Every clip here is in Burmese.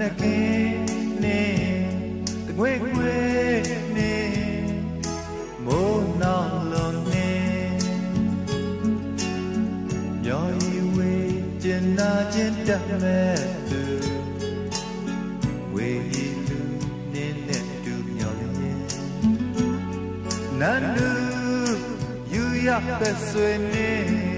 နခင်နေတကွေကွေနေမိုးနောင်လုံးနေမျောရီဝေကျင်နာချင်းတက်မဲ့သူဝေရီလူနင်းနဲ့တူမျောရင်နန္ဒူယူရပဲဆွေနေ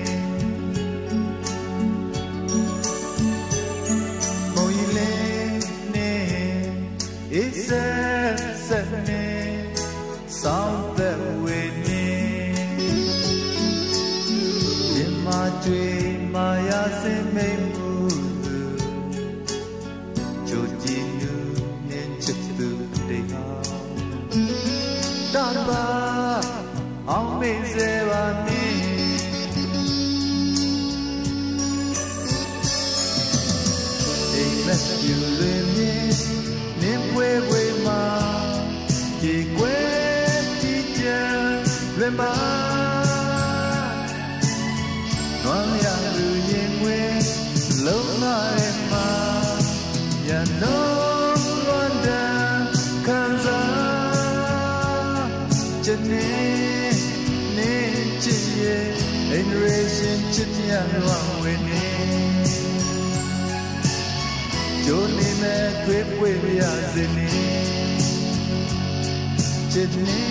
တွေ့မာယာစင်မိန်မှုကြိုကြည့်နူနင်းချစ်သူတေဟာတာပါအောင်မေးစေပါနေအိမ်မက်ပြူလွင်မြင်နင်းပွဲပွဲမှာဒီကွယ်ဒီကြံလွင်ပါ နွမ်းရလူရင်ွယ်လုံးလာရဲ့မှာရနောလွန်ဒန်ခံစားချက်နေနေချစ်ရဲ့ generation ချစ်ပြန်လွန်ဝင်နေကြိုးနေမဲ့သွေးပွေပြစေနေချစ်နေ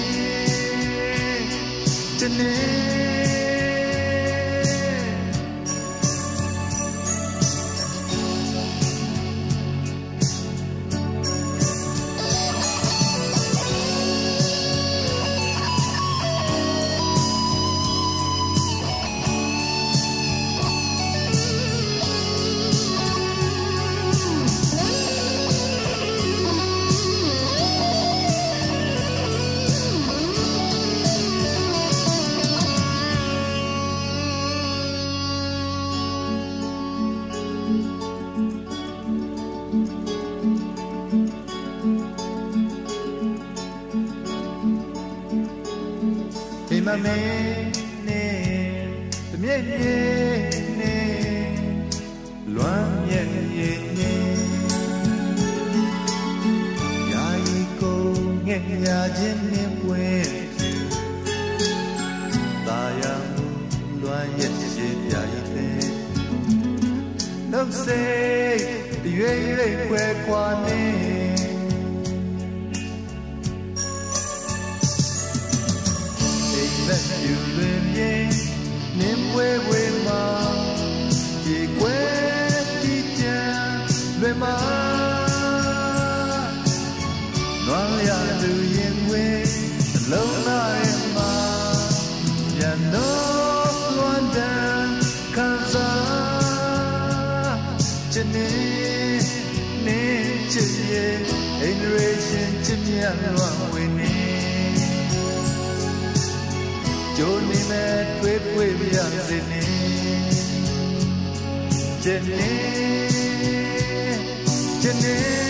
ချစ်နေ မမင်းနေတမြည့်နေနေလွမ်းမြဲရင်နေယာယီကိုငဲ့ရခြင်းနှင်းပွင့်ဖြူတာယာမှုလွမ်းရဲ့ရှိပြရင်တဲ့နှုတ်စိတ်ရွေရွေခွဲခွာနေ လက်ယူလွင်ပြင်းနင်းပွဲဝေမှာဒီကွယ်ဒီကြံလွင်မှာနွားရလူရင်ဝင်အလုံးလာရဲ့မှာပြန်တော့လွန်ဒန်ခံစားချစ်နေနေချစ်ရဲ့ generation ချစ်မြတ်လွန်ဝင်နေ ကျိုးနေမဲ့တွေ့ပွေပြစနေကျနေကျနေ